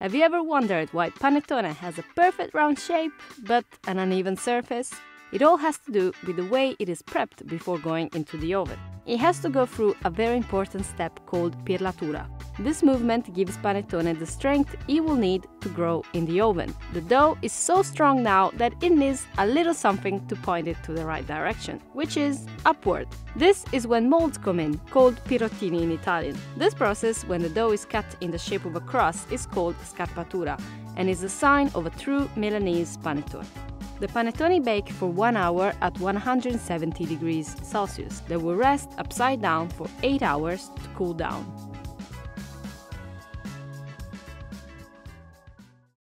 Have you ever wondered why panettone has a perfect round shape but an uneven surface? It all has to do with the way it is prepped before going into the oven. It has to go through a very important step called pirlatura. This movement gives panettone the strength it will need to grow in the oven. The dough is so strong now that it needs a little something to point it to the right direction, which is upward. This is when molds come in, called pirottini in Italian. This process, when the dough is cut in the shape of a cross, is called scarpatura and is a sign of a true Milanese panettone. The panettone bake for 1 hour at 170 degrees Celsius. They will rest upside down for 8 hours to cool down.